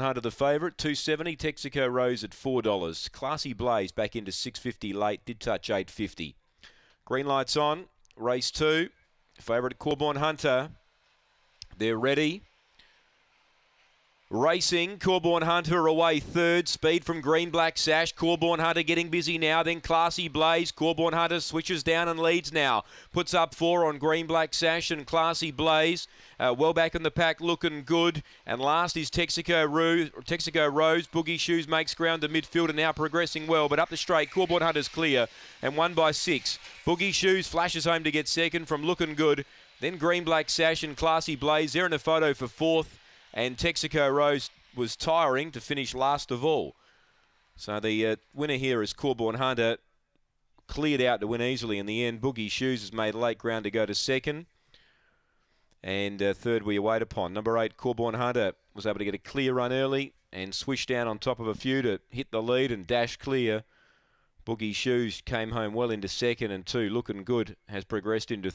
Hunter the favourite, 270. Texaco Rose at $4. Classy Blaze back into 650 late, did touch 850. Green lights on, race two. Favourite Corborn Hunter. They're ready. Racing, Corborn Hunter away third. Speed from Green Black Sash. Corborn Hunter getting busy now. Then Classy Blaze. Corborn Hunter switches down and leads now. Puts up four on Green Black Sash and Classy Blaze. Uh, well back in the pack, looking good. And last is Texaco, Rose. Texaco Rose. Boogie Shoes makes ground to midfield and now progressing well. But up the straight, Corborn Hunter's clear and one by six. Boogie Shoes flashes home to get second from looking good. Then Green Black Sash and Classy Blaze. They're in a photo for fourth and Texaco Rose was tiring to finish last of all. So the uh, winner here is Corborn Hunter, cleared out to win easily in the end. Boogie Shoes has made late ground to go to second. And uh, third we await upon. Number eight, Corborn Hunter, was able to get a clear run early and swish down on top of a few to hit the lead and dash clear. Boogie Shoes came home well into second and two, looking good, has progressed into